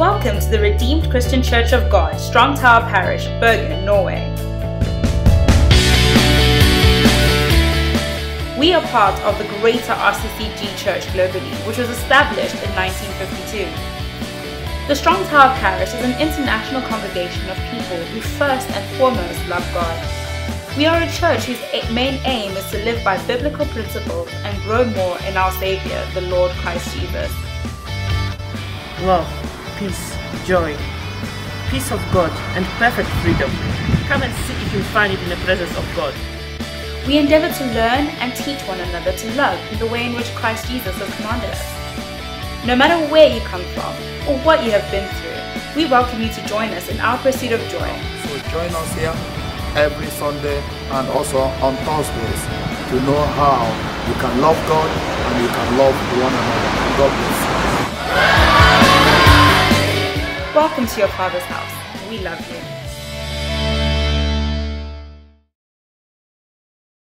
Welcome to the Redeemed Christian Church of God, Strong Tower Parish, Bergen, Norway. We are part of the greater RCCG Church globally, which was established in 1952. The Strong Tower Parish is an international congregation of people who first and foremost love God. We are a church whose main aim is to live by biblical principles and grow more in our Savior, the Lord Christ Jesus. Love, peace, joy, peace of God, and perfect freedom. Come and see if you find it in the presence of God. We endeavor to learn and teach one another to love in the way in which Christ Jesus has commanded us. No matter where you come from or what you have been through, we welcome you to join us in our pursuit of joy. So join us here every Sunday and also on Thursdays to know how you can love God and you can love one another. God bless you. Welcome to your Father's house. We love you.